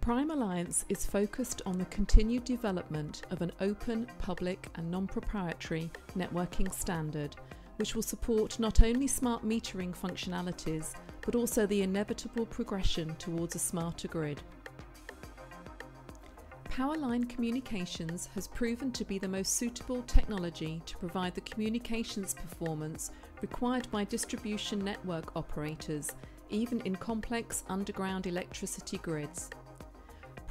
Prime Alliance is focused on the continued development of an open, public, and non proprietary networking standard, which will support not only smart metering functionalities but also the inevitable progression towards a smarter grid. Powerline Communications has proven to be the most suitable technology to provide the communications performance required by distribution network operators, even in complex underground electricity grids.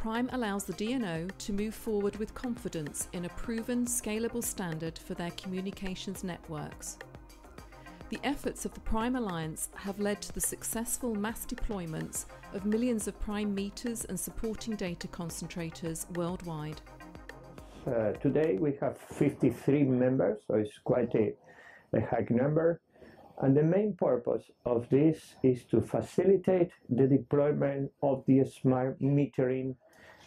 Prime allows the DNO to move forward with confidence in a proven, scalable standard for their communications networks. The efforts of the Prime Alliance have led to the successful mass deployments of millions of Prime meters and supporting data concentrators worldwide. Uh, today we have 53 members, so it's quite a, a high number. And the main purpose of this is to facilitate the deployment of the smart metering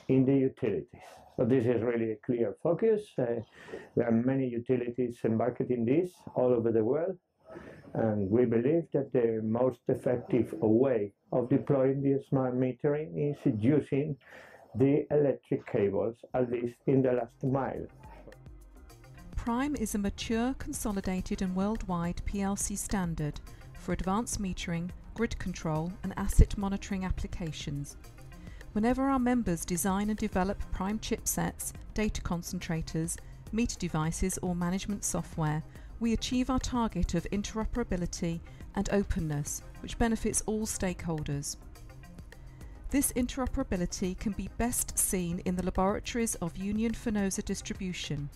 in the utilities. So this is really a clear focus. Uh, there are many utilities embarked in this all over the world. And we believe that the most effective way of deploying the smart metering is using the electric cables, at least in the last mile. Prime is a mature, consolidated and worldwide PLC standard for advanced metering, grid control and asset monitoring applications. Whenever our members design and develop Prime chipsets, data concentrators, meter devices or management software, we achieve our target of interoperability and openness, which benefits all stakeholders. This interoperability can be best seen in the laboratories of Union Fenosa Distribution,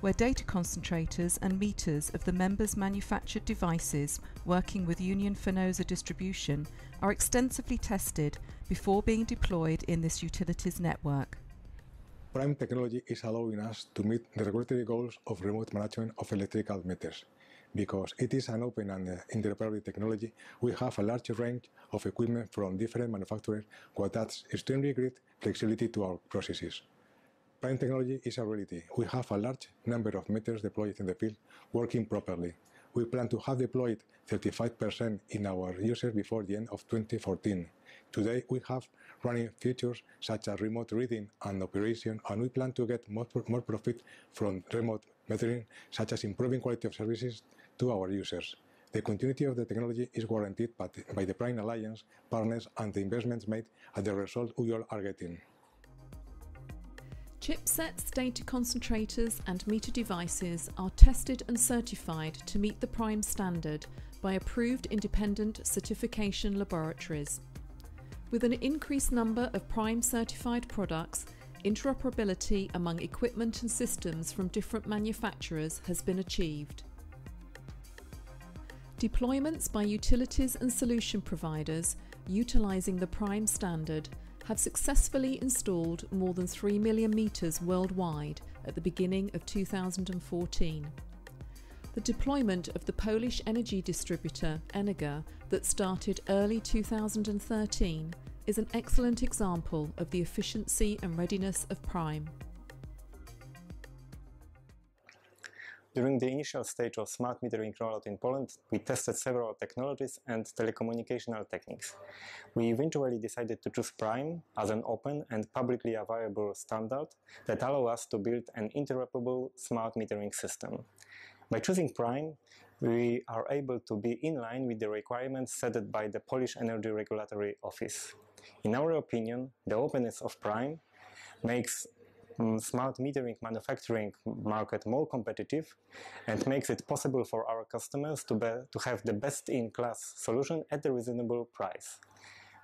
where data concentrators and meters of the members' manufactured devices working with Union Fenosa Distribution are extensively tested before being deployed in this utilities network. Prime technology is allowing us to meet the regulatory goals of remote management of electrical meters. Because it is an open and uh, interoperable technology, we have a large range of equipment from different manufacturers what adds extremely great flexibility to our processes. Prime technology is a reality. We have a large number of meters deployed in the field working properly. We plan to have deployed 35% in our users before the end of 2014. Today, we have running features such as remote reading and operation, and we plan to get more, more profit from remote metering, such as improving quality of services to our users. The continuity of the technology is guaranteed by the Prime Alliance partners and the investments made and the result we all are getting. Chipsets, data concentrators and meter devices are tested and certified to meet the Prime standard by approved independent certification laboratories. With an increased number of Prime certified products, interoperability among equipment and systems from different manufacturers has been achieved. Deployments by utilities and solution providers utilising the Prime standard have successfully installed more than 3 million metres worldwide at the beginning of 2014. The deployment of the Polish energy distributor Energa that started early 2013 is an excellent example of the efficiency and readiness of Prime. During the initial stage of smart metering rollout in Poland, we tested several technologies and telecommunicational techniques. We eventually decided to choose Prime as an open and publicly available standard that allow us to build an interoperable smart metering system. By choosing Prime, we are able to be in line with the requirements set by the Polish Energy Regulatory Office. In our opinion, the openness of Prime makes Mm, smart metering manufacturing market more competitive and makes it possible for our customers to, be, to have the best-in-class solution at a reasonable price.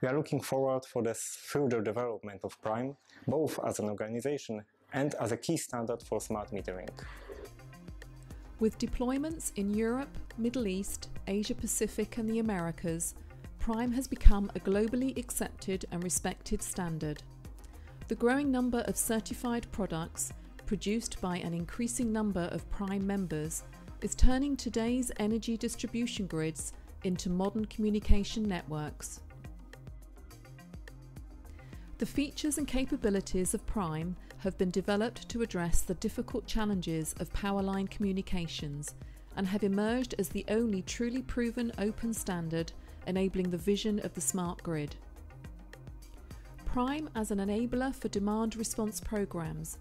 We are looking forward for the further development of Prime, both as an organization and as a key standard for smart metering. With deployments in Europe, Middle East, Asia Pacific and the Americas, Prime has become a globally accepted and respected standard. The growing number of certified products produced by an increasing number of Prime members is turning today's energy distribution grids into modern communication networks. The features and capabilities of Prime have been developed to address the difficult challenges of powerline communications and have emerged as the only truly proven open standard enabling the vision of the smart grid. Prime as an enabler for demand response programs,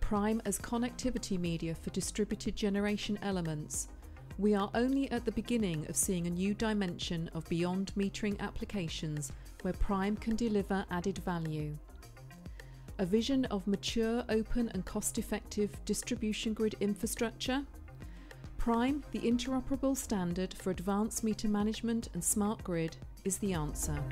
Prime as connectivity media for distributed generation elements, we are only at the beginning of seeing a new dimension of beyond metering applications where Prime can deliver added value. A vision of mature, open, and cost effective distribution grid infrastructure. Prime, the interoperable standard for advanced meter management and smart grid, is the answer.